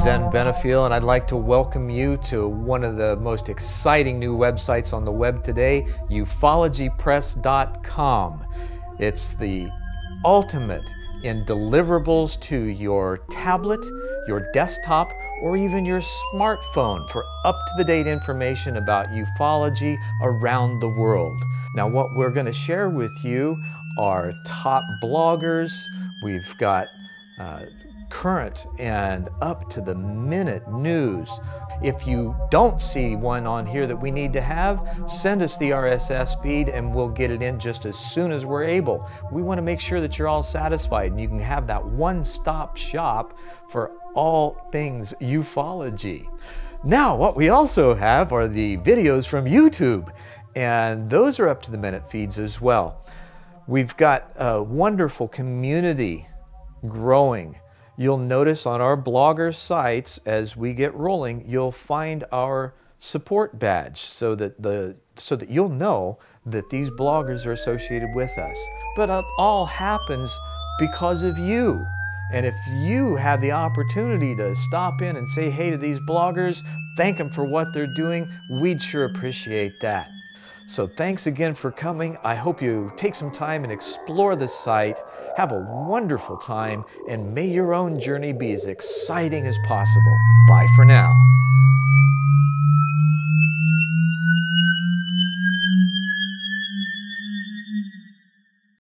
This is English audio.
Benefiel, and I'd like to welcome you to one of the most exciting new websites on the web today, ufologypress.com. It's the ultimate in deliverables to your tablet, your desktop, or even your smartphone for up to the date information about ufology around the world. Now, what we're going to share with you are top bloggers. We've got uh, current and up to the minute news. If you don't see one on here that we need to have, send us the RSS feed and we'll get it in just as soon as we're able. We want to make sure that you're all satisfied and you can have that one stop shop for all things ufology. Now, what we also have are the videos from YouTube, and those are up to the minute feeds as well. We've got a wonderful community growing. You'll notice on our blogger sites as we get rolling, you'll find our support badge so that the so that you'll know that these bloggers are associated with us. But it all happens because of you. And if you have the opportunity to stop in and say hey to these bloggers, thank them for what they're doing, we'd sure appreciate that. So thanks again for coming. I hope you take some time and explore the site. Have a wonderful time, and may your own journey be as exciting as possible. Bye for now.